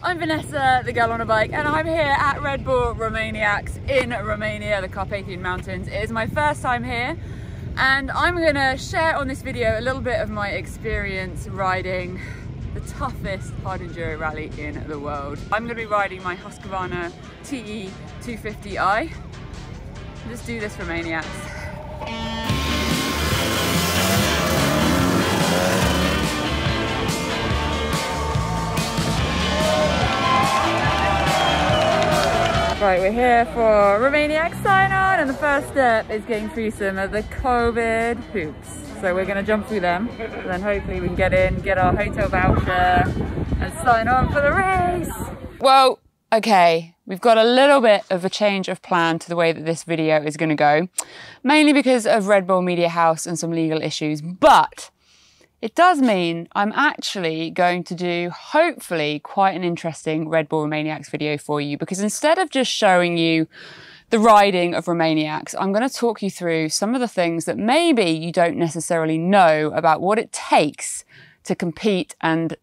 I'm Vanessa, the girl on a bike, and I'm here at Red Bull Romaniacs in Romania, the Carpathian Mountains. It is my first time here, and I'm gonna share on this video a little bit of my experience riding the toughest hard enduro rally in the world. I'm gonna be riding my Husqvarna TE 250i. Let's do this Romaniacs. Right, we're here for Romaniac sign on and the first step is getting through some of the COVID hoops. So we're gonna jump through them and then hopefully we can get in, get our hotel voucher and sign on for the race. Well, okay, we've got a little bit of a change of plan to the way that this video is gonna go, mainly because of Red Bull Media House and some legal issues, but it does mean I'm actually going to do, hopefully, quite an interesting Red Bull Romaniacs video for you because instead of just showing you the riding of Romaniacs, I'm going to talk you through some of the things that maybe you don't necessarily know about what it takes to compete and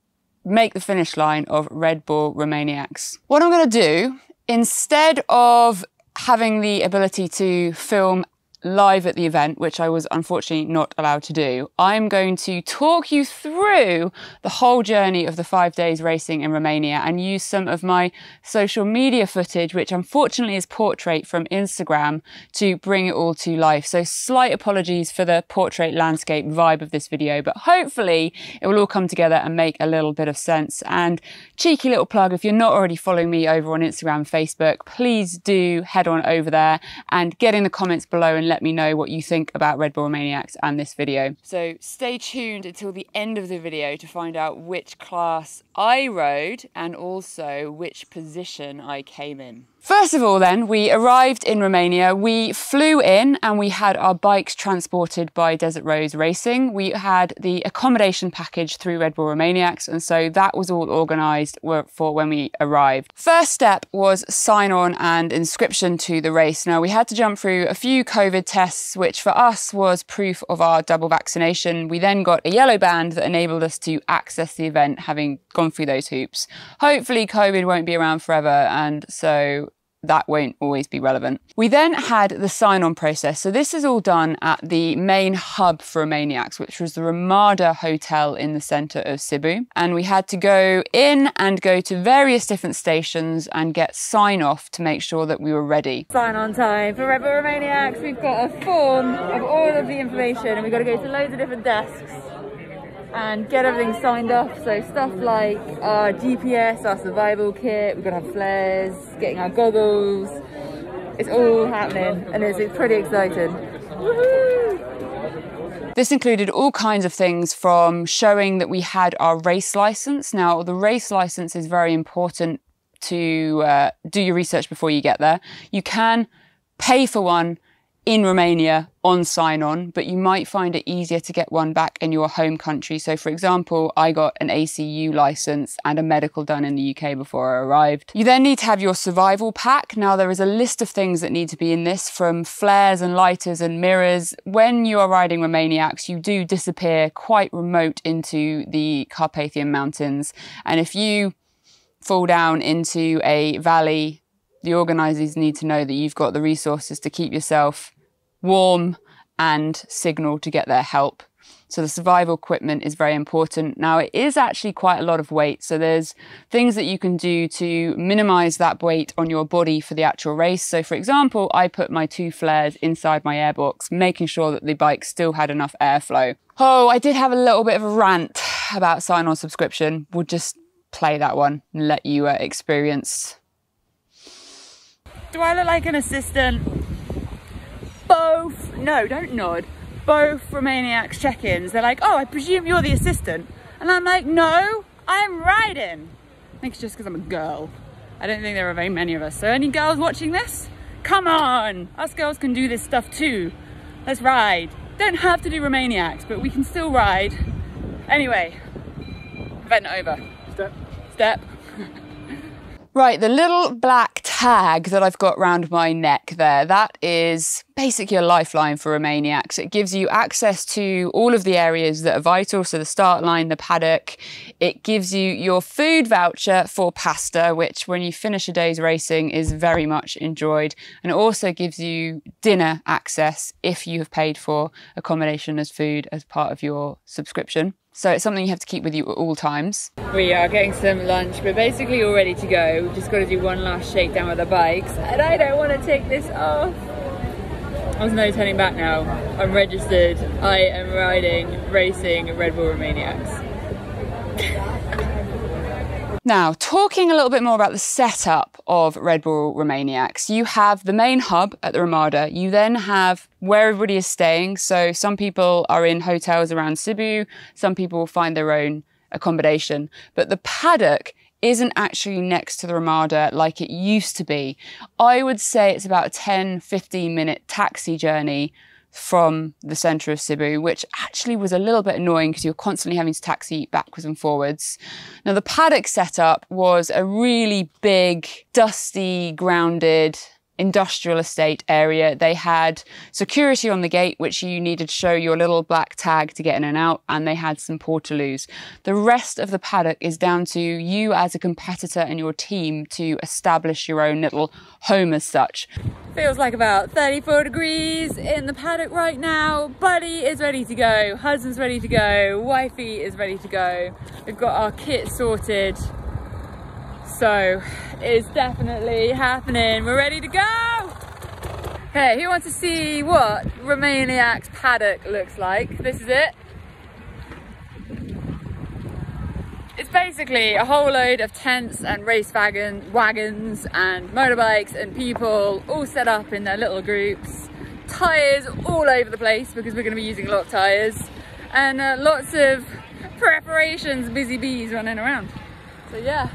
make the finish line of Red Bull Romaniacs. What I'm going to do, instead of having the ability to film live at the event, which I was unfortunately not allowed to do, I'm going to talk you through the whole journey of the five days racing in Romania and use some of my social media footage, which unfortunately is portrait from Instagram, to bring it all to life. So slight apologies for the portrait landscape vibe of this video, but hopefully it will all come together and make a little bit of sense. And cheeky little plug, if you're not already following me over on Instagram Facebook, please do head on over there and get in the comments below and let let me know what you think about Red Bull Maniacs and this video. So stay tuned until the end of the video to find out which class I rode and also which position I came in. First of all then, we arrived in Romania. We flew in and we had our bikes transported by Desert Rose Racing. We had the accommodation package through Red Bull Romaniacs and so that was all organised for when we arrived. First step was sign on and inscription to the race. Now we had to jump through a few COVID tests which for us was proof of our double vaccination. We then got a yellow band that enabled us to access the event having gone through those hoops. Hopefully COVID won't be around forever and so that won't always be relevant. We then had the sign-on process. So this is all done at the main hub for Romaniacs, which was the Ramada Hotel in the centre of Sibiu. And we had to go in and go to various different stations and get sign-off to make sure that we were ready. Sign-on time for Red Bull Romaniacs. We've got a form of all of the information and we've got to go to loads of different desks and get everything signed off. So stuff like our GPS, our survival kit, we've got to have flares, getting our goggles. It's all happening and it's, it's pretty exciting. This included all kinds of things from showing that we had our race license. Now, the race license is very important to uh, do your research before you get there. You can pay for one in Romania on sign on, but you might find it easier to get one back in your home country. So, for example, I got an ACU license and a medical done in the UK before I arrived. You then need to have your survival pack. Now, there is a list of things that need to be in this from flares and lighters and mirrors. When you are riding Romaniacs, you do disappear quite remote into the Carpathian Mountains. And if you fall down into a valley the organisers need to know that you've got the resources to keep yourself warm and signal to get their help. So the survival equipment is very important. Now it is actually quite a lot of weight. So there's things that you can do to minimize that weight on your body for the actual race. So for example, I put my two flares inside my airbox, making sure that the bike still had enough airflow. Oh, I did have a little bit of a rant about sign-on subscription. We'll just play that one and let you uh, experience. Do I look like an assistant? Both, no, don't nod, both Romaniacs check-ins. They're like, oh, I presume you're the assistant. And I'm like, no, I'm riding. I think it's just because I'm a girl. I don't think there are very many of us. So any girls watching this? Come on, us girls can do this stuff too. Let's ride. Don't have to do Romaniacs, but we can still ride. Anyway, event over. Step. Step. Right, the little black tag that I've got round my neck there, that is basically a lifeline for Romaniacs. It gives you access to all of the areas that are vital, so the start line, the paddock. It gives you your food voucher for pasta, which when you finish a day's racing is very much enjoyed. And it also gives you dinner access if you have paid for accommodation as food as part of your subscription. So it's something you have to keep with you at all times. We are getting some lunch. We're basically all ready to go. We've just got to do one last shakedown with the bikes. And I don't want to take this off. There's no turning back now. I'm registered. I am riding, racing Red Bull Romaniacs. Now, talking a little bit more about the setup of Red Bull Romaniacs, you have the main hub at the Ramada. You then have where everybody is staying. So some people are in hotels around Sibiu, some people will find their own accommodation. But the paddock isn't actually next to the Ramada like it used to be. I would say it's about a 10, 15 minute taxi journey from the centre of Sibiu, which actually was a little bit annoying because you're constantly having to taxi backwards and forwards. Now, the paddock setup was a really big, dusty, grounded industrial estate area. They had security on the gate, which you needed to show your little black tag to get in and out, and they had some portaloos. The rest of the paddock is down to you as a competitor and your team to establish your own little home as such. Feels like about 34 degrees in the paddock right now. Buddy is ready to go, husband's ready to go, wifey is ready to go. We've got our kit sorted. So it's definitely happening. We're ready to go. Okay, who wants to see what Romaniac's paddock looks like? This is it. It's basically a whole load of tents and race wagon, wagons and motorbikes and people all set up in their little groups. Tyres all over the place because we're going to be using a lot of tyres and uh, lots of preparations, busy bees running around. So yeah,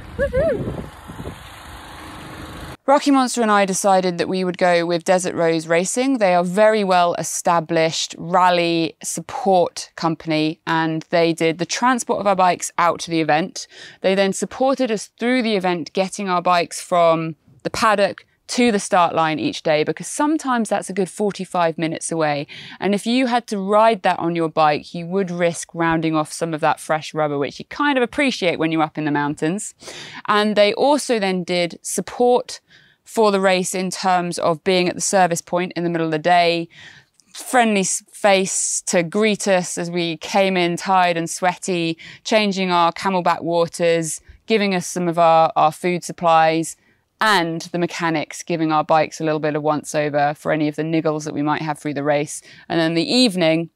Rocky Monster and I decided that we would go with Desert Rose Racing. They are very well established rally support company and they did the transport of our bikes out to the event. They then supported us through the event, getting our bikes from the paddock to the start line each day because sometimes that's a good 45 minutes away. And if you had to ride that on your bike, you would risk rounding off some of that fresh rubber, which you kind of appreciate when you're up in the mountains. And they also then did support for the race in terms of being at the service point in the middle of the day, friendly face to greet us as we came in tired and sweaty, changing our camelback waters, giving us some of our, our food supplies, and the mechanics giving our bikes a little bit of once over for any of the niggles that we might have through the race. And then the evening,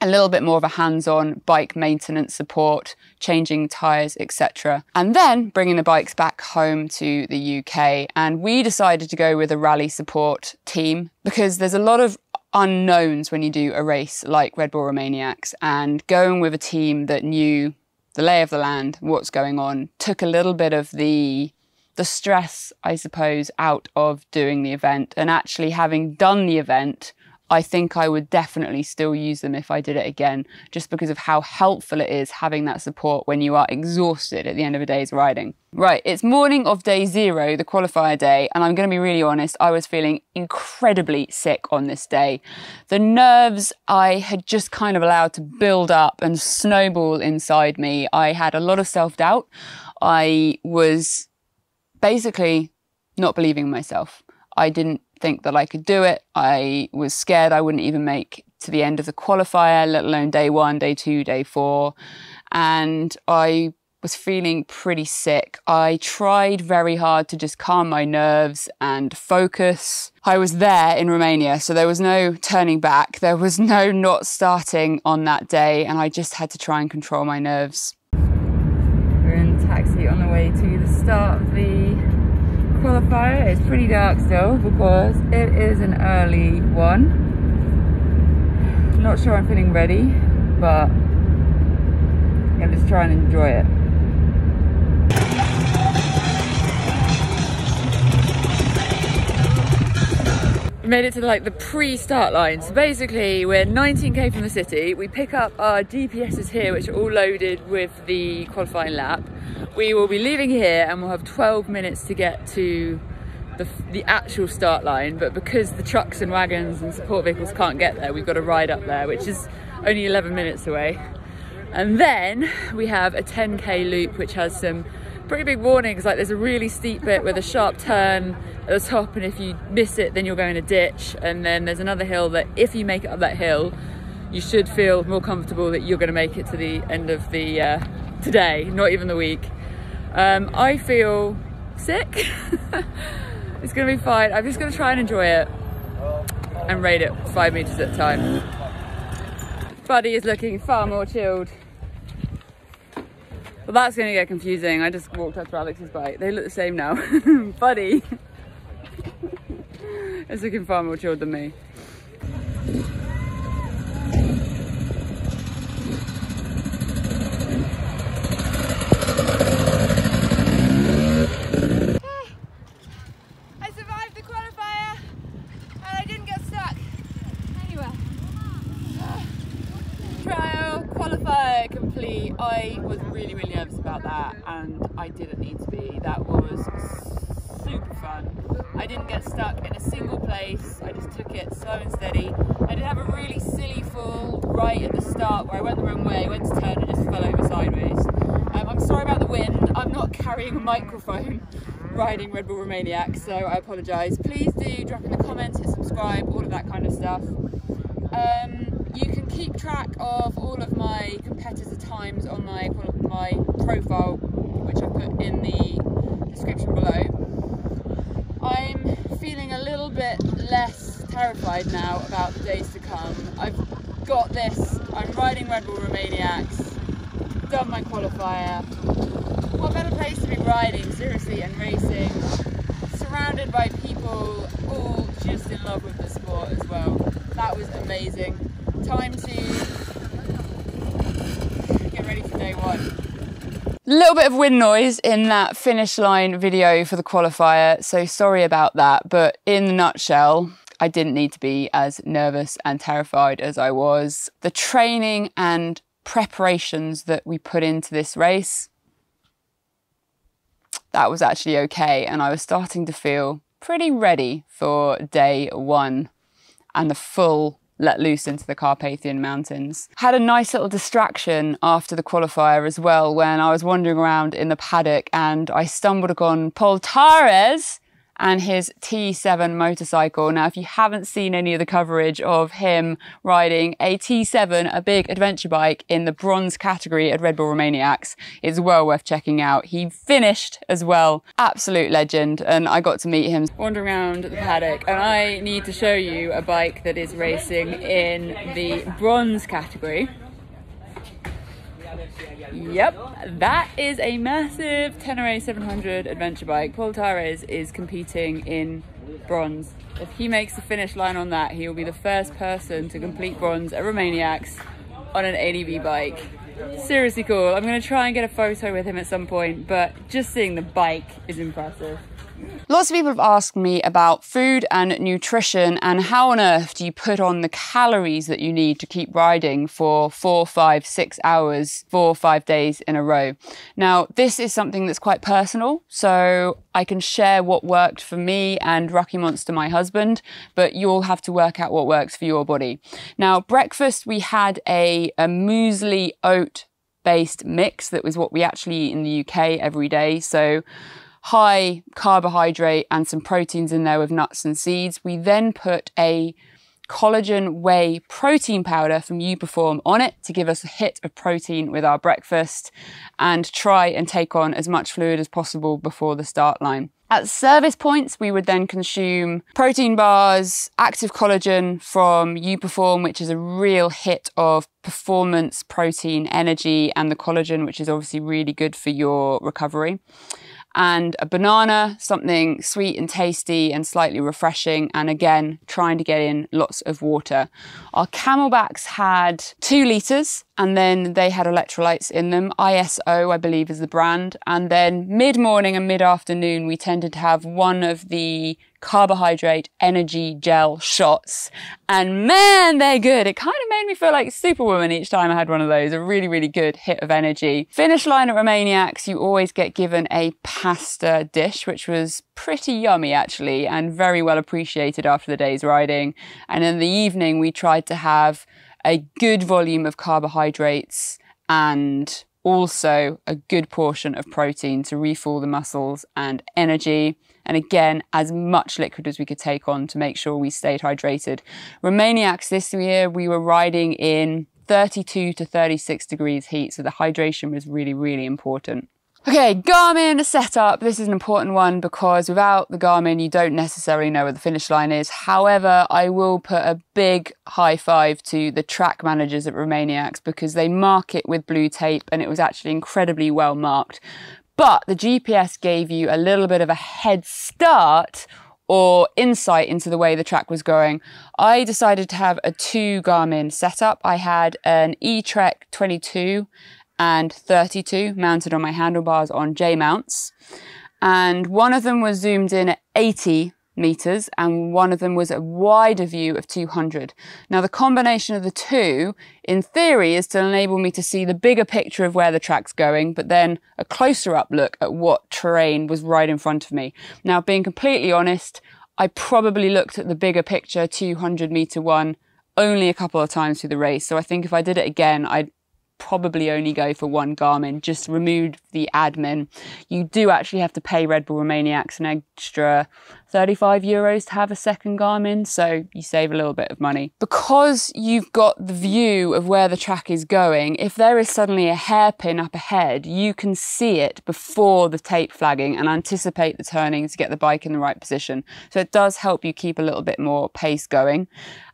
a little bit more of a hands-on bike maintenance support, changing tyres, etc. And then bringing the bikes back home to the UK. And we decided to go with a rally support team because there's a lot of unknowns when you do a race like Red Bull Romaniacs and going with a team that knew the lay of the land, what's going on, took a little bit of the the stress, I suppose, out of doing the event. And actually, having done the event, I think I would definitely still use them if I did it again, just because of how helpful it is having that support when you are exhausted at the end of a day's riding. Right, it's morning of day zero, the qualifier day, and I'm going to be really honest, I was feeling incredibly sick on this day. The nerves I had just kind of allowed to build up and snowball inside me. I had a lot of self doubt. I was basically not believing myself. I didn't think that I could do it. I was scared I wouldn't even make to the end of the qualifier, let alone day one, day two, day four. And I was feeling pretty sick. I tried very hard to just calm my nerves and focus. I was there in Romania, so there was no turning back. There was no not starting on that day, and I just had to try and control my nerves. We're in taxi on the way to the start of the qualifier. It's pretty dark still because it is an early one. Not sure I'm feeling ready, but I'm just trying to enjoy it. We made it to like the pre-start line. So basically we're 19k from the city. We pick up our GPSs here, which are all loaded with the qualifying lap. We will be leaving here and we'll have 12 minutes to get to the, the actual start line, but because the trucks and wagons and support vehicles can't get there, we've got to ride up there, which is only 11 minutes away. And then we have a 10k loop, which has some pretty big warnings. Like there's a really steep bit with a sharp turn at the top, and if you miss it, then you're going a ditch. And then there's another hill that if you make it up that hill, you should feel more comfortable that you're going to make it to the end of the uh, today, not even the week. Um, I feel sick. it's going to be fine. I'm just going to try and enjoy it and rate it five meters at a time. Buddy is looking far more chilled. But that's to get confusing. I just walked up to Alex's bike. They look the same now. Buddy is looking far more chilled than me. I was really, really nervous about that and I didn't need to be. That was super fun. I didn't get stuck in a single place. I just took it slow and steady. I did have a really silly fall right at the start where I went the wrong way, went to turn and just fell over sideways. Um, I'm sorry about the wind. I'm not carrying a microphone Red Bull Romaniac, so I apologise. Please do drop in the comments, hit subscribe, all of that kind of stuff. Um, you can keep track of all of my competitor times on my, my profile, which I put in the description below. I'm feeling a little bit less terrified now about the days to come. I've got this, I'm riding Red Bull Romaniacs, done my qualifier. What better place to be riding, seriously, and racing, surrounded by people all just in love with the sport as well. That was amazing time to get ready for day one. A little bit of wind noise in that finish line video for the qualifier, so sorry about that. But in the nutshell, I didn't need to be as nervous and terrified as I was. The training and preparations that we put into this race, that was actually okay. And I was starting to feel pretty ready for day one and the full let loose into the Carpathian Mountains. Had a nice little distraction after the qualifier as well when I was wandering around in the paddock and I stumbled upon Pol Tarrés and his T7 motorcycle. Now, if you haven't seen any of the coverage of him riding a T7, a big adventure bike in the bronze category at Red Bull Romaniacs, it's well worth checking out. He finished as well. Absolute legend. And I got to meet him wandering around the paddock. And I need to show you a bike that is racing in the bronze category. Yep, that is a massive Tenere 700 adventure bike. Pol Tarrés is competing in bronze. If he makes the finish line on that, he will be the first person to complete bronze at Romaniacs on an ADV bike. Seriously cool. I'm going to try and get a photo with him at some point, but just seeing the bike is impressive. Lots of people have asked me about food and nutrition and how on earth do you put on the calories that you need to keep riding for four, five, six hours, four, five days in a row. Now, this is something that's quite personal, so I can share what worked for me and Rocky Monster, my husband, but you'll have to work out what works for your body. Now, breakfast, we had a, a muesli oat based mix that was what we actually eat in the UK every day. So high carbohydrate and some proteins in there with nuts and seeds. We then put a collagen whey protein powder from Uperform on it to give us a hit of protein with our breakfast and try and take on as much fluid as possible before the start line. At service points, we would then consume protein bars, active collagen from Uperform, which is a real hit of performance, protein, energy, and the collagen, which is obviously really good for your recovery and a banana, something sweet and tasty and slightly refreshing. And again, trying to get in lots of water. Our camelbacks had two litres and then they had electrolytes in them. ISO, I believe, is the brand. And then mid morning and mid afternoon, we tended to have one of the carbohydrate energy gel shots. And man, they're good. It kind of made me feel like Superwoman each time I had one of those. A really, really good hit of energy. Finish line at Romaniacs, you always get given a pasta dish, which was pretty yummy actually, and very well appreciated after the day's riding. And in the evening, we tried to have a good volume of carbohydrates and also a good portion of protein to refuel the muscles and energy. And again, as much liquid as we could take on to make sure we stayed hydrated. Romaniacs this year, we were riding in 32 to 36 degrees heat, so the hydration was really, really important. Okay, Garmin setup. This is an important one because without the Garmin, you don't necessarily know where the finish line is. However, I will put a big high five to the track managers at Romaniacs because they mark it with blue tape and it was actually incredibly well marked. But the GPS gave you a little bit of a head start or insight into the way the track was going. I decided to have a two Garmin setup. I had an eTrex 22 and 32 mounted on my handlebars on J mounts. And one of them was zoomed in at 80 meters and one of them was a wider view of 200. Now the combination of the two in theory is to enable me to see the bigger picture of where the track's going but then a closer up look at what terrain was right in front of me. Now being completely honest I probably looked at the bigger picture 200 meter one only a couple of times through the race so I think if I did it again I'd probably only go for one Garmin. Just remove the admin. You do actually have to pay Red Bull Romaniacs an extra 35 euros to have a second Garmin, so you save a little bit of money. Because you've got the view of where the track is going, if there is suddenly a hairpin up ahead, you can see it before the tape flagging and anticipate the turning to get the bike in the right position. So it does help you keep a little bit more pace going.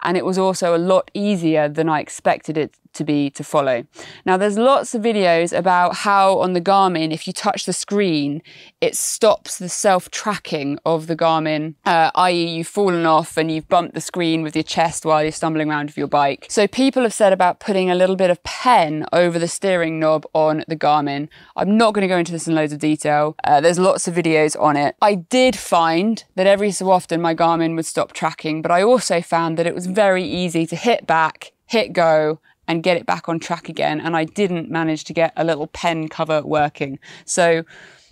And it was also a lot easier than I expected it to be to follow. Now there's lots of videos about how on the Garmin, if you touch the screen, it stops the self-tracking of the Garmin, uh, i.e. you've fallen off and you've bumped the screen with your chest while you're stumbling around with your bike. So people have said about putting a little bit of pen over the steering knob on the Garmin. I'm not going to go into this in loads of detail. Uh, there's lots of videos on it. I did find that every so often my Garmin would stop tracking, but I also found that it was very easy to hit back, hit go, and get it back on track again. And I didn't manage to get a little pen cover working. So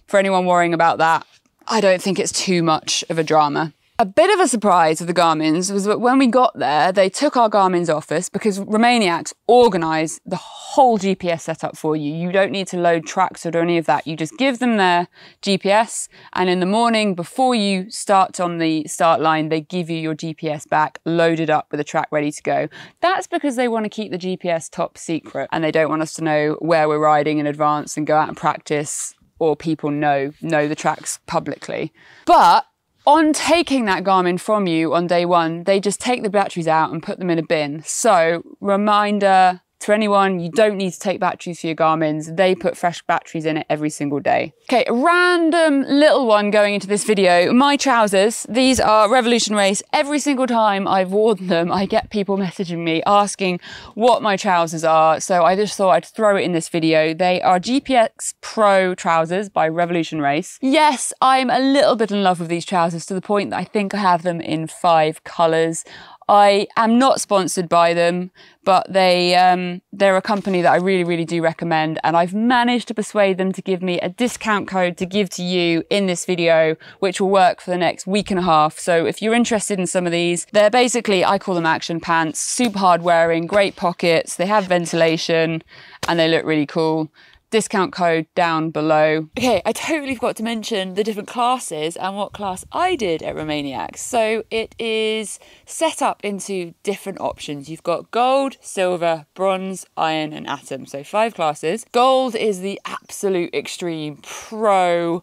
for anyone worrying about that, I don't think it's too much of a drama. A bit of a surprise of the Garmins was that when we got there, they took our Garmin's office because Romaniacs organise the whole GPS setup for you. You don't need to load tracks or do any of that. You just give them their GPS, and in the morning, before you start on the start line, they give you your GPS back, loaded up with a track ready to go. That's because they want to keep the GPS top secret and they don't want us to know where we're riding in advance and go out and practice or people know know the tracks publicly. But on taking that Garmin from you on day one, they just take the batteries out and put them in a bin. So, reminder to anyone, you don't need to take batteries for your Garmin's. They put fresh batteries in it every single day. Okay, a random little one going into this video. My trousers, these are Revolution Race. Every single time I've worn them, I get people messaging me asking what my trousers are. So I just thought I'd throw it in this video. They are GPX Pro trousers by Revolution Race. Yes, I'm a little bit in love with these trousers to the point that I think I have them in five colors. I am not sponsored by them, but they um, they're a company that I really really do recommend, and I've managed to persuade them to give me a discount code to give to you in this video, which will work for the next week and a half. So if you're interested in some of these, they're basically I call them action pants, super hard wearing, great pockets, they have ventilation, and they look really cool discount code down below. Okay, I totally forgot to mention the different classes and what class I did at Romaniacs. So it is set up into different options. You've got gold, silver, bronze, iron, and atom. So five classes. Gold is the absolute extreme pro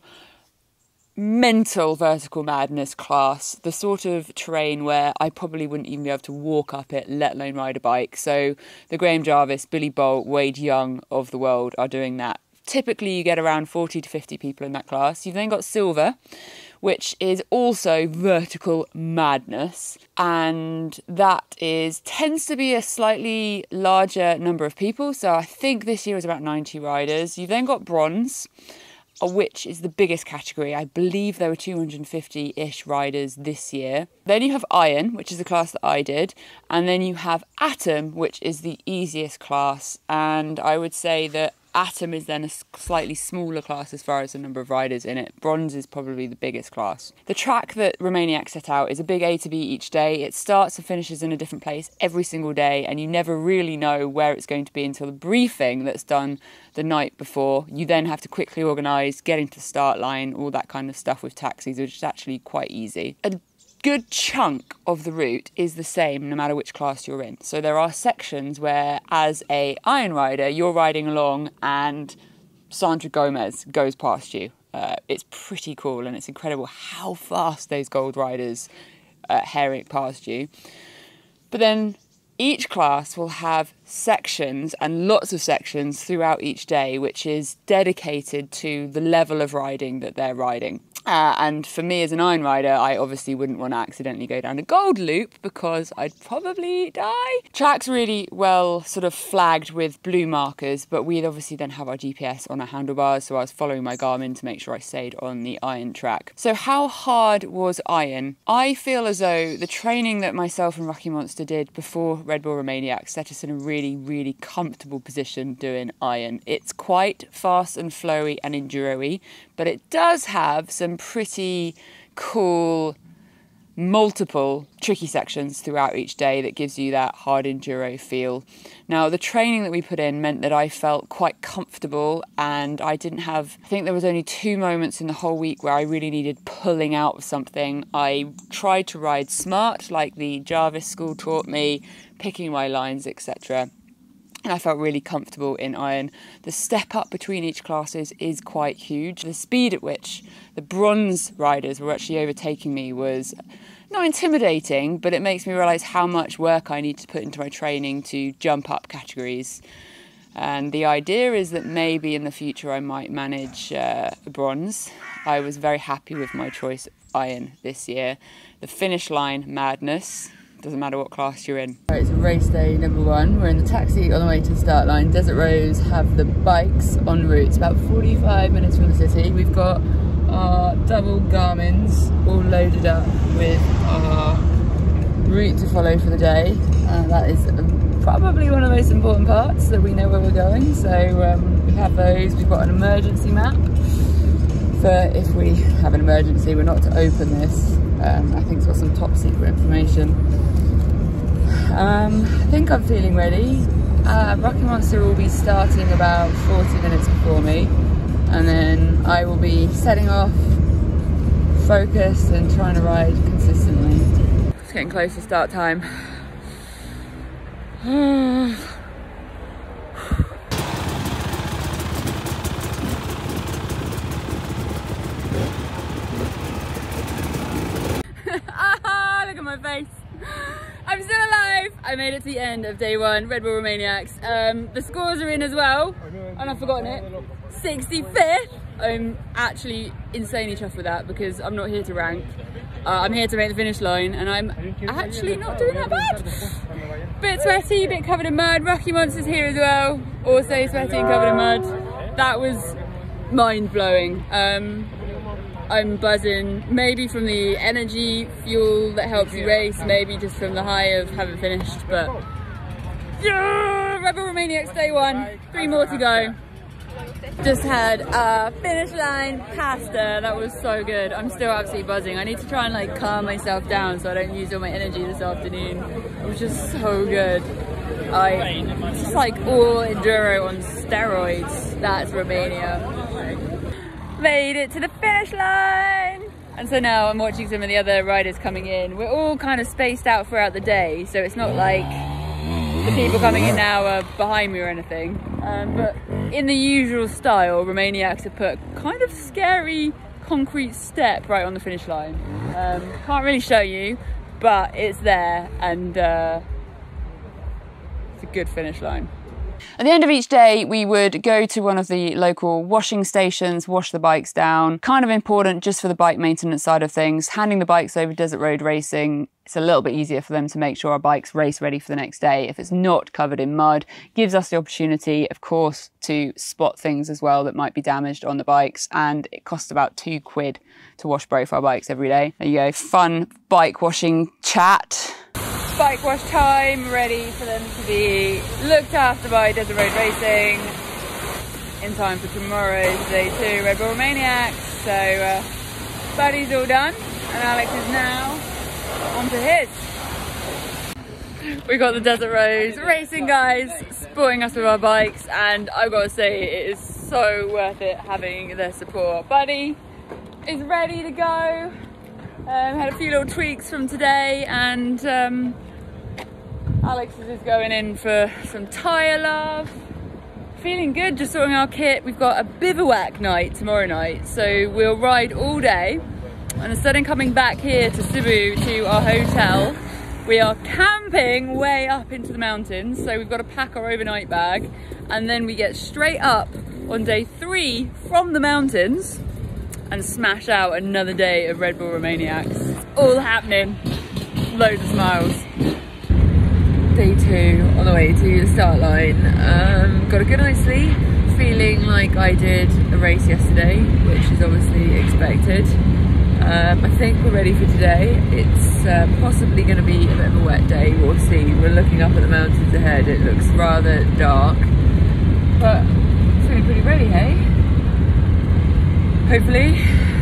mental vertical madness class, the sort of terrain where I probably wouldn't even be able to walk up it, let alone ride a bike. So the Graham Jarvis, Billy Bolt, Wade Young of the world are doing that. Typically, you get around 40 to 50 people in that class. You've then got silver, which is also vertical madness, and that is tends to be a slightly larger number of people. So I think this year is about 90 riders. You've then got bronze, which is the biggest category. I believe there were 250 ish riders this year. Then you have Iron, which is the class that I did, and then you have Atom, which is the easiest class. And I would say that Atom is then a slightly smaller class as far as the number of riders in it. Bronze is probably the biggest class. The track that Romaniac set out is a big A to B each day. It starts and finishes in a different place every single day, and you never really know where it's going to be until the briefing that's done the night before. You then have to quickly organise, get into the start line, all that kind of stuff with taxis, which is actually quite easy. A good chunk of the route is the same no matter which class you're in. So there are sections where, as a iron rider, you're riding along and Sandra Gomez goes past you. Uh, it's pretty cool and it's incredible how fast those gold riders uh, herring past you. But then each class will have sections and lots of sections throughout each day, which is dedicated to the level of riding that they're riding. Uh, and for me as an iron rider, I obviously wouldn't want to accidentally go down a gold loop because I'd probably die. Track's really well sort of flagged with blue markers, but we'd obviously then have our GPS on our handlebars, so I was following my Garmin to make sure I stayed on the iron track. So, how hard was iron? I feel as though the training that myself and Rocky Monster did before Red Bull Romaniac set us in a really, really comfortable position doing iron. It's quite fast and flowy and enduro but it does have some pretty cool multiple tricky sections throughout each day that gives you that hard enduro feel. Now, the training that we put in meant that I felt quite comfortable and I didn't have, I think there was only two moments in the whole week where I really needed pulling out of something. I tried to ride smart, like the Jarvis school taught me, picking my lines, etc and I felt really comfortable in iron. The step up between each classes is quite huge. The speed at which the bronze riders were actually overtaking me was not intimidating, but it makes me realise how much work I need to put into my training to jump up categories. And the idea is that maybe in the future I might manage uh, bronze. I was very happy with my choice iron this year. The finish line madness doesn't matter what class you're in. Right, it's race day number one. We're in the taxi on the way to the start line. Desert Rose have the bikes en route. It's about 45 minutes from the city. We've got our double Garmin's all loaded up with our route to follow for the day. Uh, that is probably one of the most important parts that we know where we're going. So um, we have those. We've got an emergency map for if we have an emergency. We're not to open this. Um, I think it's got some top secret information. Um, I think I'm feeling ready. Uh, Rocky Monster will be starting about 40 minutes before me and then I will be setting off focused and trying to ride consistently. It's getting close to start time. ah, look at my face. I'm still alive. I made it to the end of day one, Red Bull Romaniacs. Um, the scores are in as well, and I've forgotten it. 65th. I'm actually insanely chuffed with that because I'm not here to rank. Uh, I'm here to make the finish line, and I'm actually not doing that bad. Bit sweaty, bit covered in mud. Rocky Monster's here as well, also sweaty and covered in mud. That was mind blowing. Um, I'm buzzing, maybe from the energy fuel that helps you race, maybe just from the high of having finished, but yeah, Red Bull Romaniacs day one, three more to go. Just had a finish line pasta, that was so good. I'm still absolutely buzzing. I need to try and like calm myself down so I don't use all my energy this afternoon. It was just so good. I, just like all enduro on steroids. That's Romania made it to the finish line. And so now I'm watching some of the other riders coming in. We're all kind of spaced out throughout the day, so it's not like the people coming in now are behind me or anything. Um, but in the usual style, Romaniacs have put kind of scary concrete step right on the finish line. Um, can't really show you, but it's there and uh, it's a good finish line. At the end of each day, we would go to one of the local washing stations, wash the bikes down. Kind of important just for the bike maintenance side of things. Handing the bikes over Desert Rose Racing, it's a little bit easier for them to make sure our bike's race ready for the next day. If it's not covered in mud, gives us the opportunity, of course, to spot things as well that might be damaged on the bikes. And it costs about two quid to wash both our bikes every day. There you go, fun bike washing chat bike wash time, ready for them to be looked after by Desert Rose Racing in time for tomorrow's day two Red Bull Maniacs. So uh, Buddy's all done and Alex is now on to his. We got the Desert Rose Racing guys supporting us with our bikes and I've got to say it is so worth it having their support. Buddy is ready to go. Um, had a few little tweaks from today and um, Alex is going in for some tyre love. Feeling good, just sorting our kit. We've got a bivouac night tomorrow night, so we'll ride all day. And instead of coming back here to Sibiu to our hotel, we are camping way up into the mountains. So we've got to pack our overnight bag and then we get straight up on day three from the mountains and smash out another day of Red Bull Romaniacs. All happening. Loads of smiles day two on the way to the start line. Um, got a good night's sleep, feeling like I did a race yesterday, which is obviously expected. Um, I think we're ready for today. It's uh, possibly going to be a bit of a wet day, we'll see. We're looking up at the mountains ahead, it looks rather dark, but feeling pretty ready, hey? Hopefully,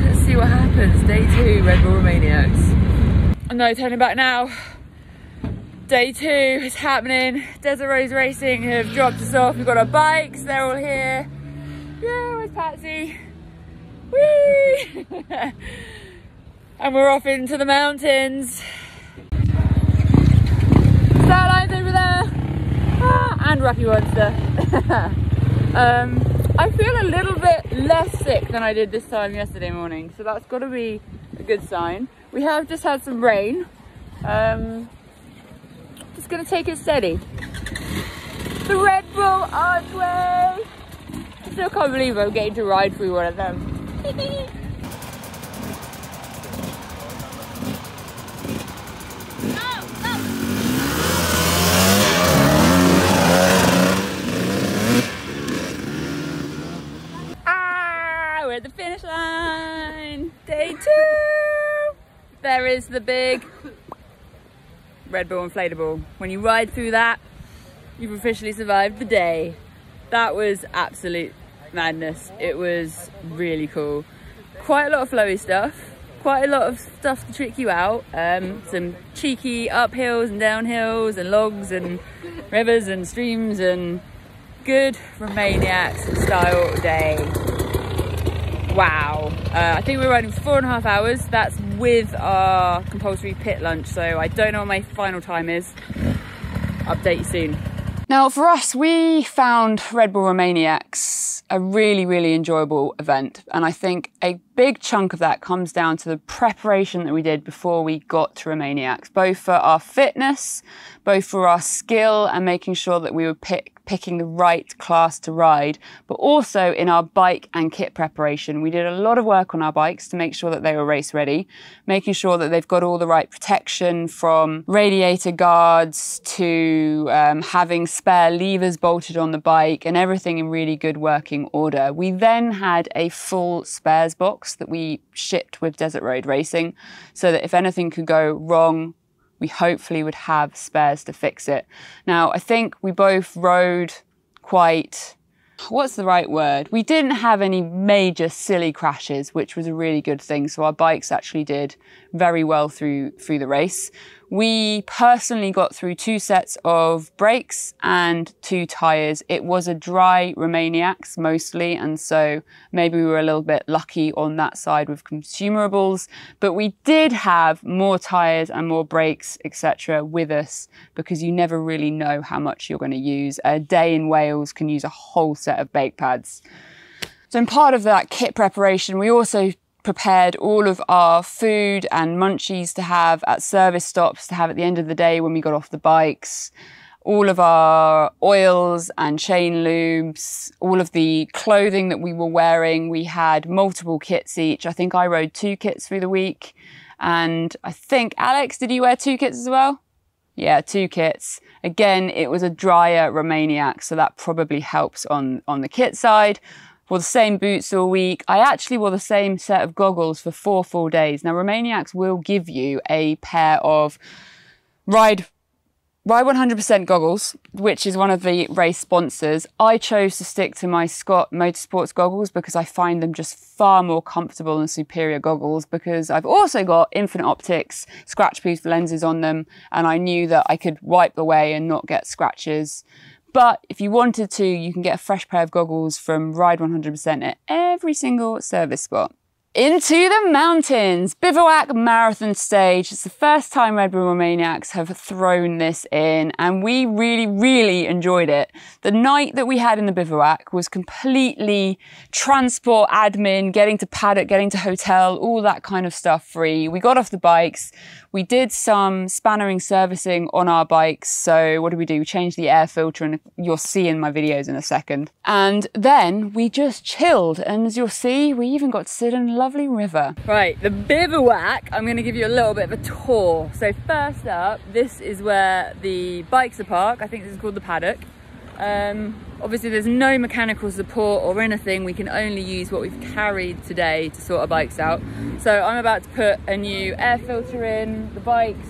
let's see what happens. Day two, Red Bull Romaniacs. I'm now turning back now day two is happening. Desert Rose Racing have dropped us off. We've got our bikes, they're all here. Yeah, where's Patsy? Whee! and we're off into the mountains. Starline's over there. Ah, and Rocky Monster. um, I feel a little bit less sick than I did this time yesterday morning, so that's got to be a good sign. We have just had some rain. Um, just gonna take it steady. The Red Bull Archway! I still can't believe I'm getting to ride through one of them. ah, we're at the finish line. Day two. There is the big Red Bull inflatable. When you ride through that, you've officially survived the day. That was absolute madness. It was really cool. Quite a lot of flowy stuff. Quite a lot of stuff to trick you out. Um, some cheeky uphills and downhills and logs and rivers and streams and good Romaniacs style day. Wow. Uh, I think we're riding four and a half hours. That's with our compulsory pit lunch. So I don't know what my final time is. Update you soon. Now, for us, we found Red Bull Romaniacs a really, really enjoyable event. And I think a big chunk of that comes down to the preparation that we did before we got to Romaniacs, both for our fitness, both for our skill and making sure that we were pick picking the right class to ride, but also in our bike and kit preparation. We did a lot of work on our bikes to make sure that they were race ready, making sure that they've got all the right protection from radiator guards to um, having spare levers bolted on the bike and everything in really good working order. We then had a full spares box that we shipped with Desert Rose Racing so that if anything could go wrong we hopefully would have spares to fix it. Now, I think we both rode quite what's the right word? We didn't have any major silly crashes, which was a really good thing. So our bikes actually did very well through through the race. We personally got through two sets of brakes and two tyres. It was a dry Romaniacs mostly, and so maybe we were a little bit lucky on that side with consumables. But we did have more tyres and more brakes, etc., with us because you never really know how much you're going to use. A day in Wales can use a whole set of brake pads. So in part of that kit preparation, we also prepared all of our food and munchies to have at service stops to have at the end of the day when we got off the bikes. all of our oils and chain lubes, all of the clothing that we were wearing. We had multiple kits each. I think I rode two kits through the week. And I think, Alex, did you wear two kits as well? Yeah, two kits. Again, it was a drier Romaniac, so that probably helps on, on the kit side. Wore the same boots all week. I actually wore the same set of goggles for four full days. Now, Romaniacs will give you a pair of ride Ride 100% goggles, which is one of the race sponsors, I chose to stick to my Scott Motorsports goggles because I find them just far more comfortable and superior goggles because I've also got Infinite Optics scratch proof lenses on them and I knew that I could wipe away and not get scratches. But if you wanted to, you can get a fresh pair of goggles from Ride 100% at every single service spot. Into the mountains, bivouac marathon stage. It's the first time Red Bull Romaniacs have thrown this in, and we really, really enjoyed it. The night that we had in the bivouac was completely transport admin, getting to paddock, getting to hotel, all that kind of stuff free. We got off the bikes. We did some spannering servicing on our bikes. So what did we do? We changed the air filter and you'll see in my videos in a second. And then we just chilled. And as you'll see, we even got to sit in a lovely river. Right, the bivouac, I'm gonna give you a little bit of a tour. So first up, this is where the bikes are parked. I think this is called the paddock. Um, obviously there's no mechanical support or anything. We can only use what we've carried today to sort our bikes out. So I'm about to put a new air filter in the bikes.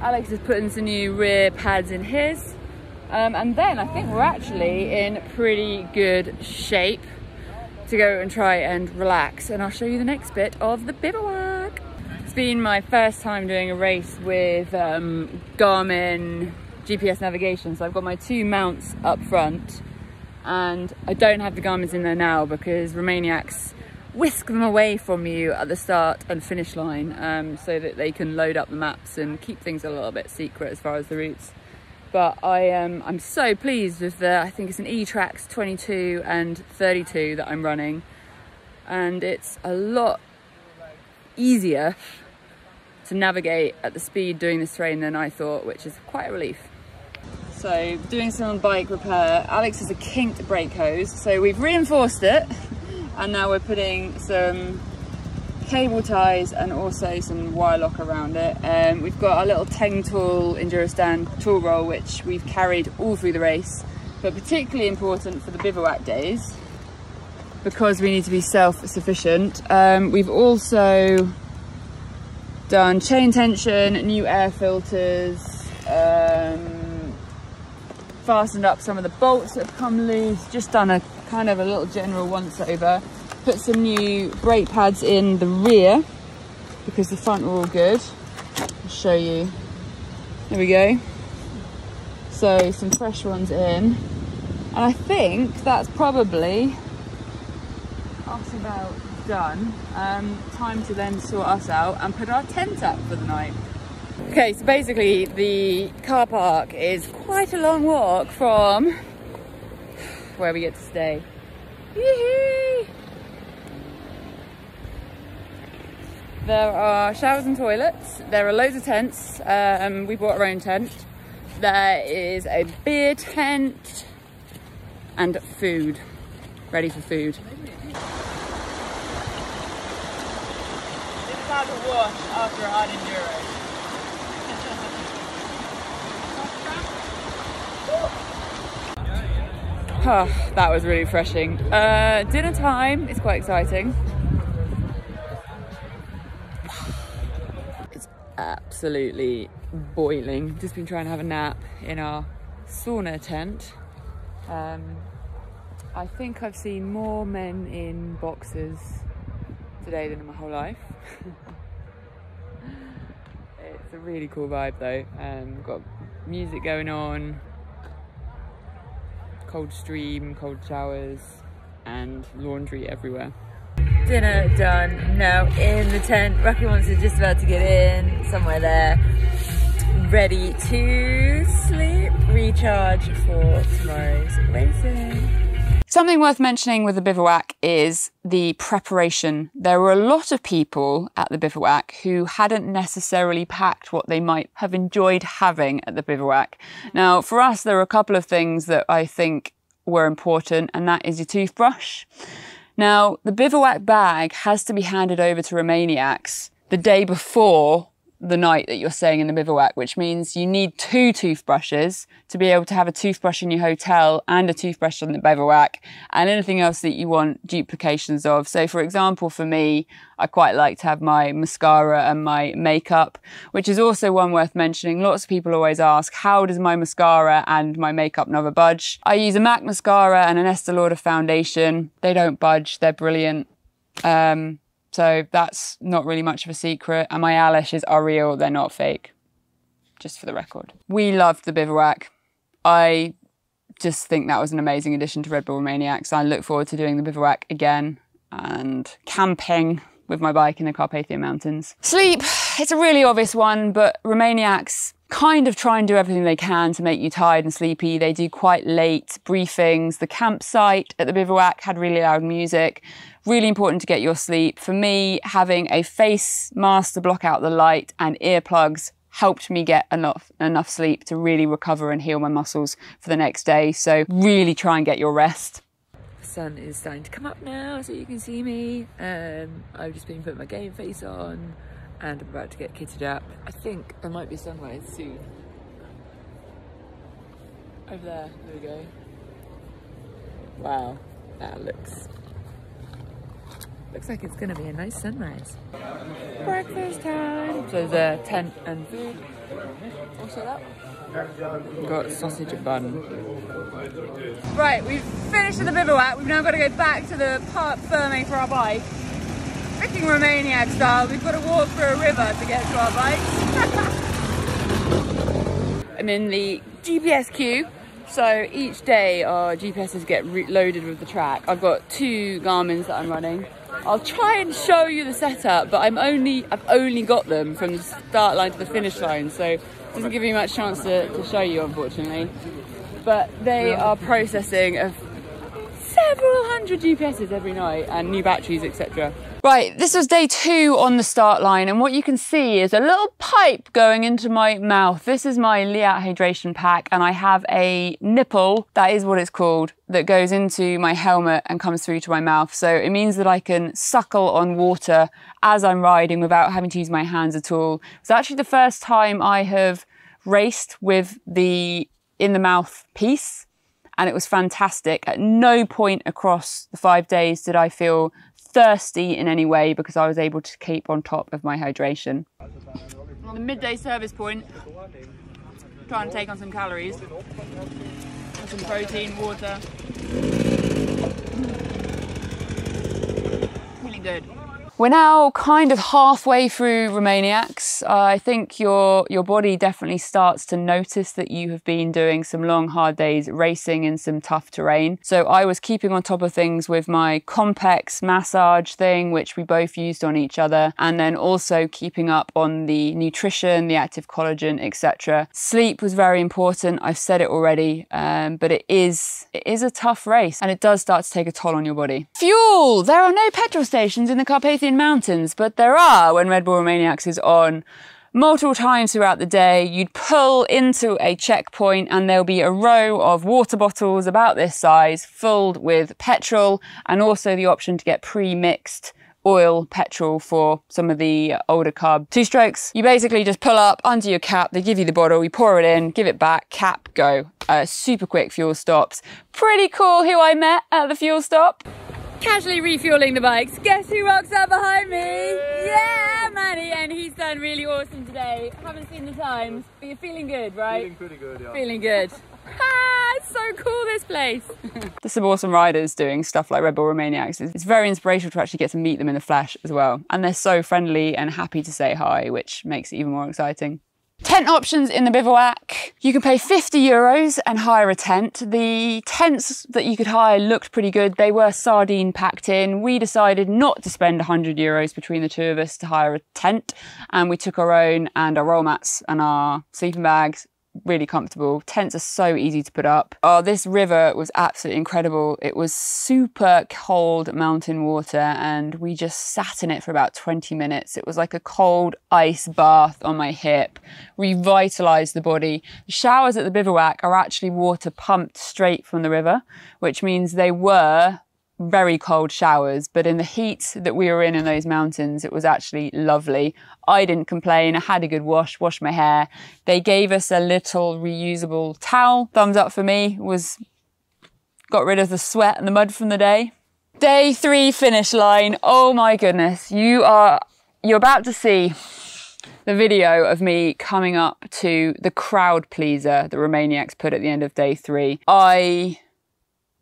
Alex is putting some new rear pads in his. Um, and then I think we're actually in pretty good shape to go and try and relax. And I'll show you the next bit of the bivouac. It's been my first time doing a race with um, Garmin GPS navigation. So I've got my two mounts up front and I don't have the Garmin's in there now because Romaniacs whisk them away from you at the start and finish line um, so that they can load up the maps and keep things a little bit secret as far as the routes. But I am um, I'm so pleased with the, I think it's an eTrex 22 and 32 that I'm running. And it's a lot easier to navigate at the speed doing this terrain than I thought, which is quite a relief. So doing some bike repair. Alex has a kinked brake hose. So we've reinforced it and now we're putting some cable ties and also some wire lock around it. Um, we've got our little Teng tool Endurostand tool roll which we've carried all through the race but particularly important for the bivouac days because we need to be self-sufficient. Um, we've also done chain tension, new air filters, um, fastened up some of the bolts that have come loose, just done a kind of a little general once over. Put some new brake pads in the rear because the front were all good. I'll show you. There we go. So some fresh ones in. And I think that's probably us about done. Um, time to then sort us out and put our tent up for the night. Okay, so basically the car park is quite a long walk from where we get to stay. There are showers and toilets. There are loads of tents. Um, we bought our own tent. There is a beer tent and food. Ready for food. This is how to wash after a hard enduro. Oh, that was really refreshing. Uh, dinner time is quite exciting. Absolutely boiling. Just been trying to have a nap in our sauna tent. Um, I think I've seen more men in boxes today than in my whole life. it's a really cool vibe though. Um, got music going on, cold stream, cold showers, and laundry everywhere. Dinner done, now in the tent. Rocky is just about to get in, somewhere there, ready to sleep, recharge for tomorrow's racing. Something worth mentioning with the bivouac is the preparation. There were a lot of people at the bivouac who hadn't necessarily packed what they might have enjoyed having at the bivouac. Now, for us, there are a couple of things that I think were important, and that is your toothbrush. Now, the bivouac bag has to be handed over to Romaniacs the day before the night that you're staying in the bivouac, which means you need two toothbrushes to be able to have a toothbrush in your hotel and a toothbrush on the bivouac and anything else that you want duplications of. So for example, for me, I quite like to have my mascara and my makeup, which is also one worth mentioning. Lots of people always ask, how does my mascara and my makeup never budge? I use a MAC mascara and an Estee Lauder foundation. They don't budge, they're brilliant. Um, so that's not really much of a secret. And my eyelashes are real, they're not fake, just for the record. We loved the bivouac. I just think that was an amazing addition to Red Bull Romaniacs. I look forward to doing the bivouac again and camping with my bike in the Carpathian Mountains. Sleep, it's a really obvious one, but Romaniacs kind of try and do everything they can to make you tired and sleepy. They do quite late briefings. The campsite at the bivouac had really loud music. Really important to get your sleep. For me, having a face mask to block out the light and earplugs helped me get enough enough sleep to really recover and heal my muscles for the next day. So really try and get your rest. The sun is starting to come up now, so you can see me. Um, I've just been putting my game face on, and I'm about to get kitted up. I think there might be sunrise soon. Over there, there we go. Wow, that looks Looks like it's gonna be a nice sunrise. Breakfast time. So there's a tent and food. Also that. We've got sausage and bun. Right, we've finished the bivouac. We've now got to go back to the park Ferme for our bike. Freaking Romaniac style. We've got to walk through a river to get to our bikes. I'm in the GPS queue. So each day our GPSs get loaded with the track. I've got two Garmin's that I'm running. I'll try and show you the setup, but I'm only I've only got them from the start line to the finish line, so it doesn't give me much chance to, to show you, unfortunately. But they are processing of several hundred GPSs every night and new batteries, etc. Right, this was day two on the start line, and what you can see is a little pipe going into my mouth. This is my Leatt hydration pack, and I have a nipple, that is what it's called, that goes into my helmet and comes through to my mouth. So it means that I can suckle on water as I'm riding without having to use my hands at all. It's actually the first time I have raced with the in the mouth piece and it was fantastic. At no point across the five days did I feel thirsty in any way because I was able to keep on top of my hydration. On the midday service point, trying to take on some calories, some protein, water. Feeling good. We're now kind of halfway through Romaniacs. Uh, I think your your body definitely starts to notice that you have been doing some long, hard days racing in some tough terrain. So I was keeping on top of things with my Compex massage thing, which we both used on each other, and then also keeping up on the nutrition, the active collagen, etc. Sleep was very important. I've said it already, um, but it is it is a tough race, and it does start to take a toll on your body. Fuel. There are no petrol stations in the Carpathian Mountains, but there are when Red Bull Romaniacs is on. Multiple times throughout the day. You'd pull into a checkpoint and there'll be a row of water bottles about this size filled with petrol and also the option to get pre-mixed oil petrol for some of the older carb. Two strokes. You basically just pull up under your cap they give you the bottle you pour it in give it back cap go. Uh, super quick fuel stops. Pretty cool who i met at the fuel stop casually refueling the bikes. Guess who walks up behind me? Yeah, Manny, and he's done really awesome today. Haven't seen the times, but you're feeling good, right? Feeling pretty good, yeah. Feeling good. Ah, it's so cool this place. There's some awesome riders doing stuff like Red Bull Romaniacs. It's very inspirational to actually get to meet them in the flesh as well. And they're so friendly and happy to say hi, which makes it even more exciting. Tent options in the bivouac. You can pay 50 euros and hire a tent. The tents that you could hire looked pretty good. They were sardine packed in. We decided not to spend 100 euros between the two of us to hire a tent. And we took our own and our roll mats and our sleeping bags really comfortable. Tents are so easy to put up. Oh, this river was absolutely incredible. It was super cold mountain water and we just sat in it for about 20 minutes. It was like a cold ice bath on my hip, revitalized the body. The showers at the bivouac are actually water pumped straight from the river, which means they were very cold showers, but in the heat that we were in in those mountains, it was actually lovely. I didn't complain. I had a good wash, washed my hair. They gave us a little reusable towel. Thumbs up for me was got rid of the sweat and the mud from the day. Day three finish line. Oh my goodness. You are, you're about to see the video of me coming up to the crowd pleaser the Romaniacs put at the end of day three. I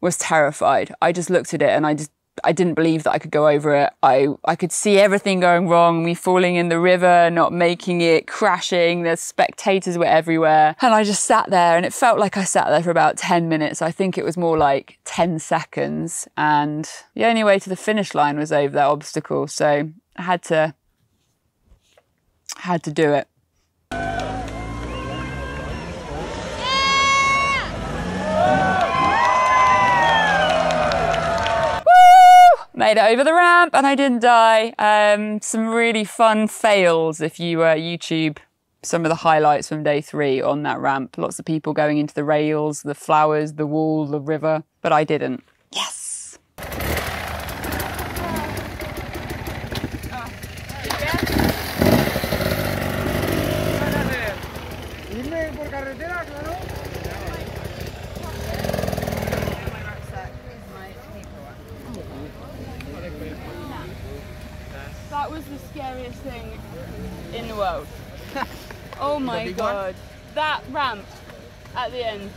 was terrified. I just looked at it and I just I didn't believe that I could go over it. I I could see everything going wrong, me falling in the river, not making it, crashing, the spectators were everywhere. And I just sat there and it felt like I sat there for about 10 minutes. I think it was more like 10 seconds. And the only way to the finish line was over that obstacle. So I had to had to do it. Made it over the ramp and I didn't die. Um, some really fun fails if you uh, YouTube some of the highlights from day three on that ramp. Lots of people going into the rails, the flowers, the wall, the river, but I didn't. Yes! That was the scariest thing oh my god. That ramp at the end.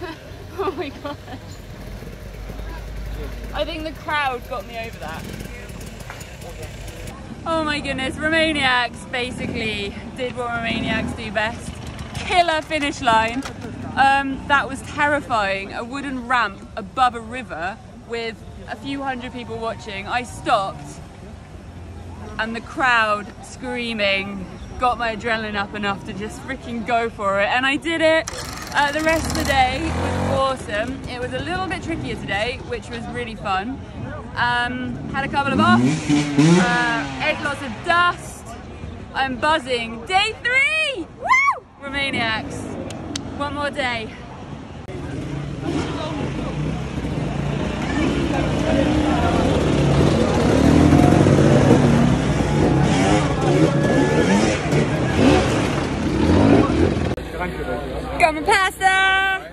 oh my god. I think the crowd got me over that. Oh my goodness, Romaniacs basically did what Romaniacs do best. Killer finish line. Um, that was terrifying. A wooden ramp above a river with a few hundred people watching. I stopped and the crowd screaming got my adrenaline up enough to just freaking go for it and I did it. Uh, the rest of the day was awesome. It was a little bit trickier today, which was really fun. Um, had a couple of off, uh, ate lots of dust. I'm buzzing. Day three! Woo! Romaniacs. One more day. Gum pasta!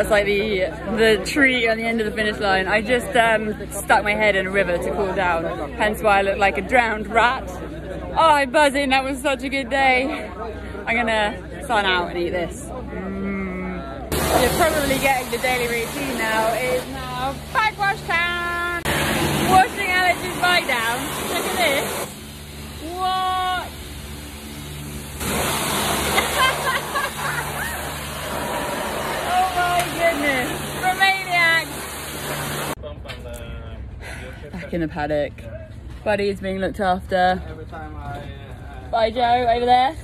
That's like the the tree on the end of the finish line. I just um, stuck my head in a river to cool down, hence why I look like a drowned rat. Oh, I'm buzzing, that was such a good day. I'm gonna sign out and eat this. Mm. You're probably getting the daily routine now. It is now bike wash time. Washing Alex's bike down. Look at this. What? oh my goodness. Romaniacs. Back in the paddock. Buddy's being looked after. Bye Joe, over there.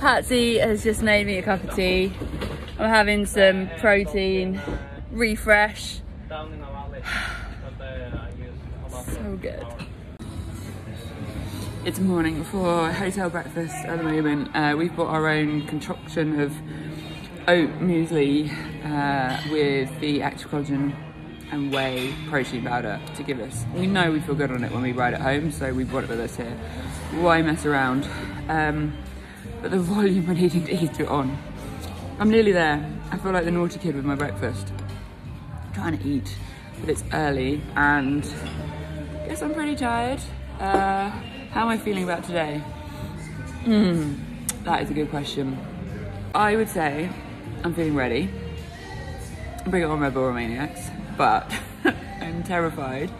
Patsy has just made me a cup of tea. I'm having some protein, refresh. so good. It's morning for hotel breakfast at the moment. Uh, we've bought our own concoction of oat muesli uh, with the active collagen and whey protein powder to give us. We know we feel good on it when we ride at home, so we brought it with us here. Why mess around? Um, but the volume we're needing to eat it on. I'm nearly there. I feel like the naughty kid with my breakfast. I'm trying to eat, but it's early and I guess I'm pretty tired. Uh, how am I feeling about today? Hmm, that is a good question. I would say I'm feeling ready. Bring it on Red Bull Romaniacs, but I'm terrified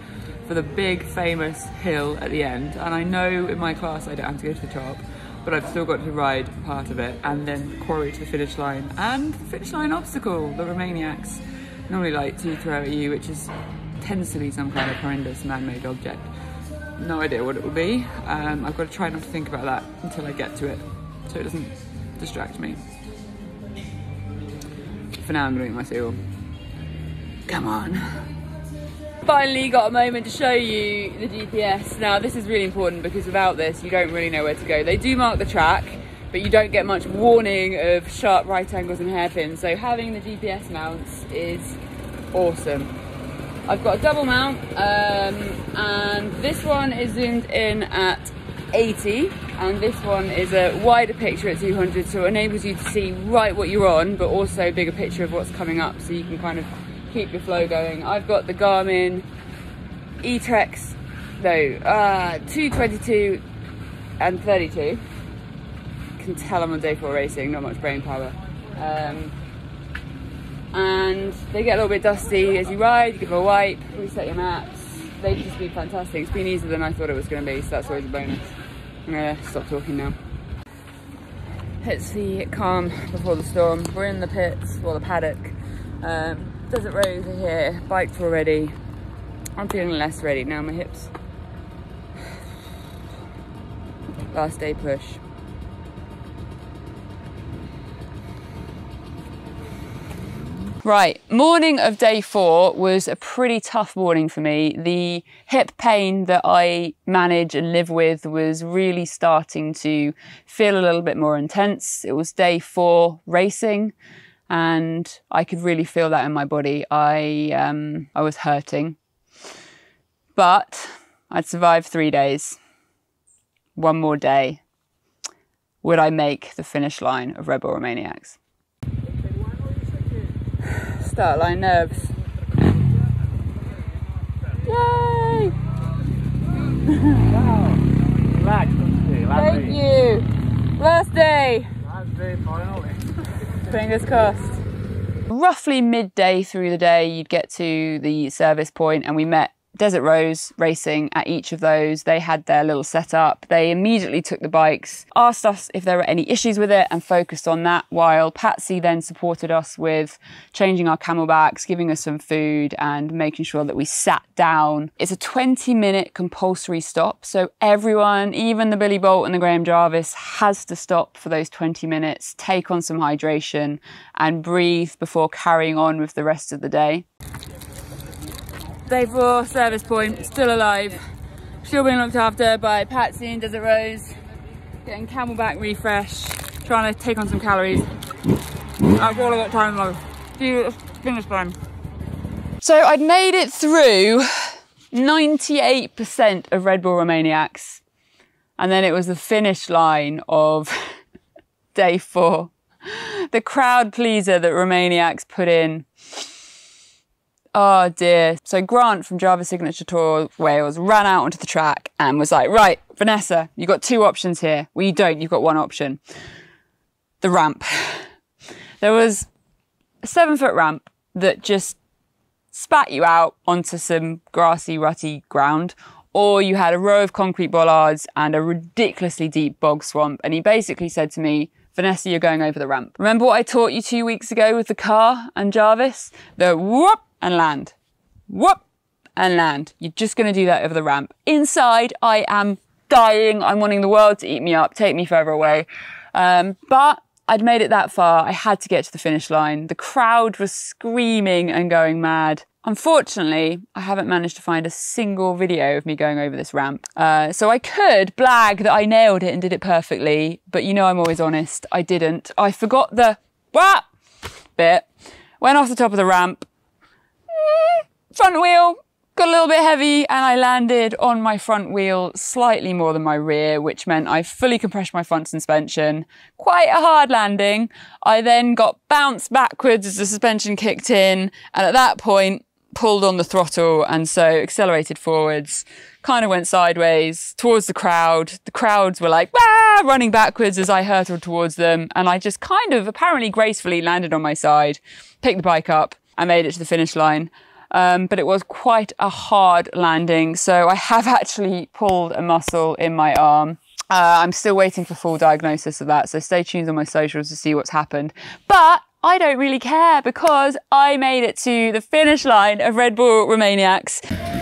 for the big famous hill at the end. And I know in my class I don't have to go to the top, but I've still got to ride part of it and then quarry to the finish line. And the finish line obstacle, the Romaniacs normally like to throw at you, which is tends to be some kind of horrendous man-made object. No idea what it will be. Um, I've got to try not to think about that until I get to it, so it doesn't distract me. For now, I'm gonna eat my cereal. Come on. Finally got a moment to show you the GPS. Now this is really important because without this you don't really know where to go. They do mark the track but you don't get much warning of sharp right angles and hairpins so having the GPS mounts is awesome. I've got a double mount um, and this one is zoomed in at 80 and this one is a wider picture at 200 so it enables you to see right what you're on but also a bigger picture of what's coming up so you can kind of keep your flow going. I've got the Garmin eTrex, no, uh, 222 and 32. Can tell I'm on day four racing, not much brain power. Um, and they get a little bit dusty as you ride, you give a wipe, reset your maps. They've just been fantastic. It's been easier than I thought it was going to be, so that's always a bonus. I'm to stop talking now. It's the calm before the storm. We're in the pits, or the paddock. Um, Desert Rose are here, biked already. I'm feeling less ready now, my hips. Last day push. Right, morning of day four was a pretty tough morning for me. The hip pain that I manage and live with was really starting to feel a little bit more intense. It was day four racing and I could really feel that in my body. I um, I was hurting, but I'd survived three days. One more day, would I make the finish line of Red Bull Romaniacs? Start line nerves. Yay! Relax. Thank you. Last day. Last day finally. Fingers crossed. Roughly midday through the day, you'd get to the service point, and we met Desert Rose Racing at each of those. They had their little setup. They immediately took the bikes, asked us if there were any issues with it, and focused on that. While Patsy then supported us with changing our CamelBaks, giving us some food, and making sure that we sat down. It's a 20 minute compulsory stop. So everyone, even the Billy Bolt and the Graham Jarvis, has to stop for those 20 minutes, take on some hydration, and breathe before carrying on with the rest of the day. Day four, service point, still alive. Still being looked after by Patsy and Desert Rose. Getting CamelBak refresh, trying to take on some calories. That's all got time though. See you finish time. So I'd made it through 98% of Red Bull Romaniacs. And then it was the finish line of day four. The crowd pleaser that Romaniacs put in Oh dear. So Grant from Jarvis Signature Tour Wales ran out onto the track and was like, right, Vanessa, you've got two options here. Well, you don't, you've got one option. The ramp. There was a seven foot ramp that just spat you out onto some grassy, rutty ground, or you had a row of concrete bollards and a ridiculously deep bog swamp. And he basically said to me, Vanessa, you're going over the ramp. Remember what I taught you two weeks ago with the car and Jarvis? The whoop and land. Whoop and land. You're just going to do that over the ramp. Inside, I am dying. I'm wanting the world to eat me up, take me further away. Um, but I'd made it that far. I had to get to the finish line. The crowd was screaming and going mad. Unfortunately, I haven't managed to find a single video of me going over this ramp. Uh, so I could blag that I nailed it and did it perfectly, but you know I'm always honest. I didn't. I forgot the what bit, went off the top of the ramp, front wheel got a little bit heavy and I landed on my front wheel slightly more than my rear, which meant I fully compressed my front suspension. Quite a hard landing. I then got bounced backwards as the suspension kicked in. And at that point, pulled on the throttle and so accelerated forwards, kind of went sideways towards the crowd. The crowds were like, ah, running backwards as I hurtled towards them. And I just kind of apparently gracefully landed on my side, picked the bike up, I made it to the finish line. Um, but it was quite a hard landing. So I have actually pulled a muscle in my arm. Uh, I'm still waiting for full diagnosis of that. So stay tuned on my socials to see what's happened. But I don't really care because I made it to the finish line of Red Bull Romaniacs.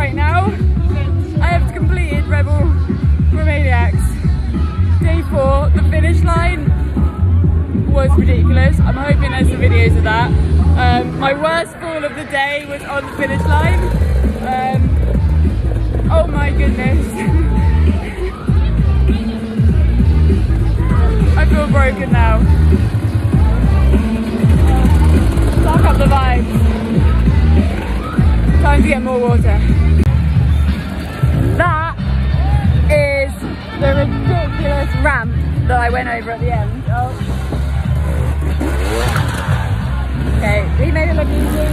right now. I have completed Red Bull Romaniacs. Day four, the finish line was ridiculous. I'm hoping there's some videos of that. Um, my worst fall of the day was on the finish line. Um, oh my goodness. I feel broken now. Lock up the vibes. Time to get more water. That is the ridiculous ramp that I went over at the end. Oh. Okay, we made it look easy.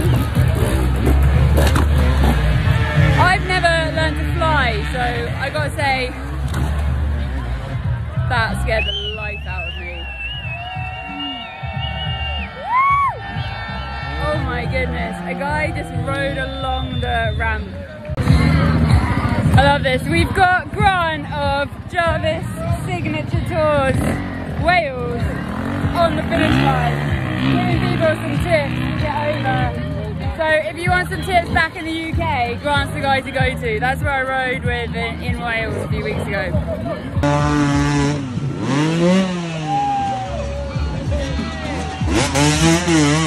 I've never learned to fly, so I gotta say, that scared the Oh my goodness, a guy just rode along the ramp. I love this. We've got Grant of Jarvis Signature Tours, Wales, on the finish line. Giving people some tips to get over. So if you want some tips back in the UK, Grant's the guy to go to. That's where I rode with in, in Wales a few weeks ago.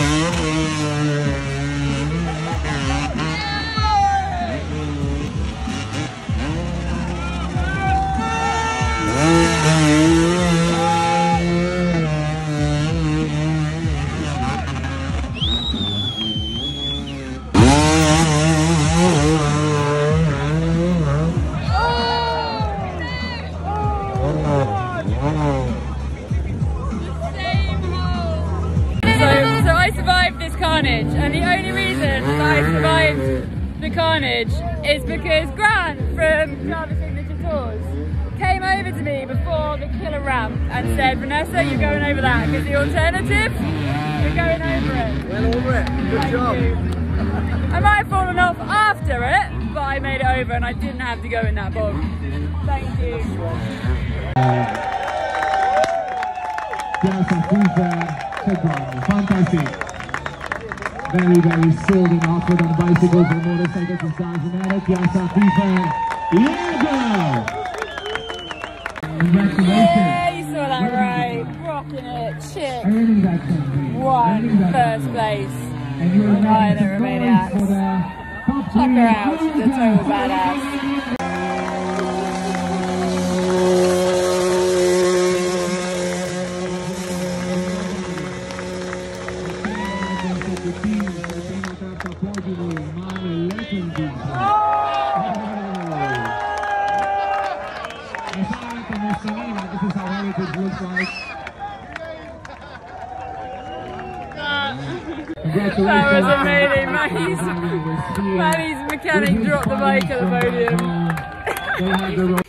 Vanessa, you're going over that, because the alternative, you're going over it. Went over it. Good Thank job. you. I might have fallen off after it, but I made it over and I didn't have to go in that bog. Thank you. Just a FIFA football. Fantastic. Very, very skilled and awkward on bicycles and motorcycles and stars and that. Just a FIFA. Yeah, Congratulations. The Romaniacs. Oh, for the top Check three. her out. She's a total badass. Mechanic dropped the bike at the podium.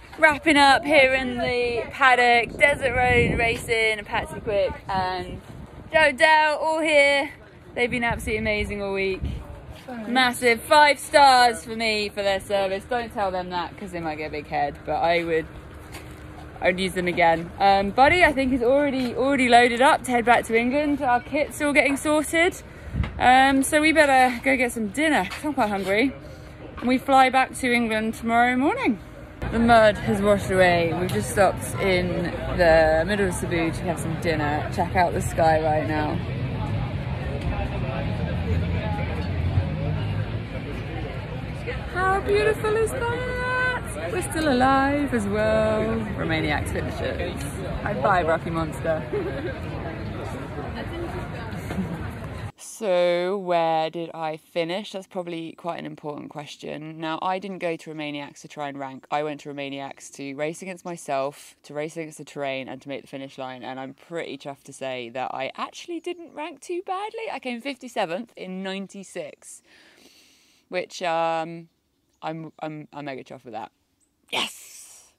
Wrapping up here in the paddock, Desert Rose Racing, and Patsy Quick and Joe Dow all here. They've been absolutely amazing all week. Massive five stars for me for their service. Don't tell them that because they might get a big head, but I would I'd use them again. Um, Buddy, I think is already already loaded up to head back to England. Our kit's all getting sorted, um, so we better go get some dinner. I'm quite hungry. And we fly back to England tomorrow morning. The mud has washed away. We've just stopped in the middle of Sibiu to have some dinner. Check out the sky right now. How beautiful is that? We're still alive as well. Romaniacs finishers. High five, Rocky Monster. So, where did I finish? That's probably quite an important question. Now, I didn't go to Romaniacs to try and rank. I went to Romaniacs to race against myself, to race against the terrain, and to make the finish line. And I'm pretty chuffed to say that I actually didn't rank too badly. I came 57th in 96, which um, I'm I'm I'm mega chuffed with that. Yes.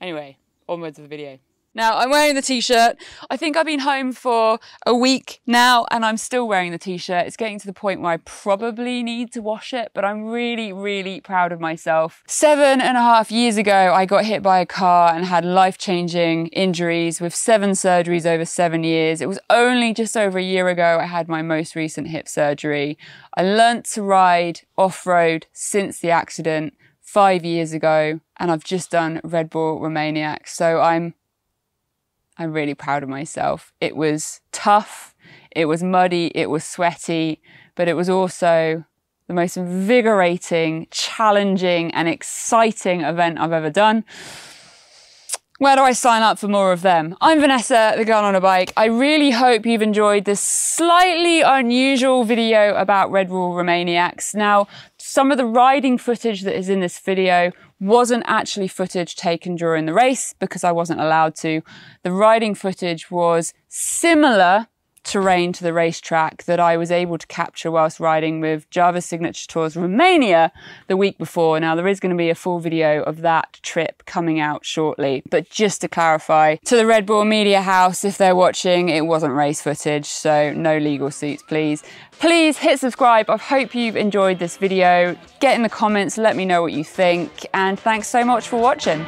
Anyway, onwards with the video. Now I'm wearing the t-shirt. I think I've been home for a week now and I'm still wearing the t-shirt. It's getting to the point where I probably need to wash it, but I'm really, really proud of myself. Seven and a half years ago, I got hit by a car and had life-changing injuries with seven surgeries over seven years. It was only just over a year ago I had my most recent hip surgery. I learnt to ride off-road since the accident five years ago and I've just done Red Bull Romaniac. So I'm I'm really proud of myself. It was tough, it was muddy, it was sweaty, but it was also the most invigorating, challenging, and exciting event I've ever done. Where do I sign up for more of them? I'm Vanessa, the girl on a bike. I really hope you've enjoyed this slightly unusual video about Red Bull Romaniacs. Now, some of the riding footage that is in this video wasn't actually footage taken during the race because I wasn't allowed to. The riding footage was similar terrain to the racetrack that I was able to capture whilst riding with Jarvis Signature Tours Romania the week before. Now, there is going to be a full video of that trip coming out shortly. But just to clarify, to the Red Bull Media House, if they're watching, it wasn't race footage, so no legal suits, please. Please hit subscribe. I hope you've enjoyed this video. Get in the comments, let me know what you think, and thanks so much for watching.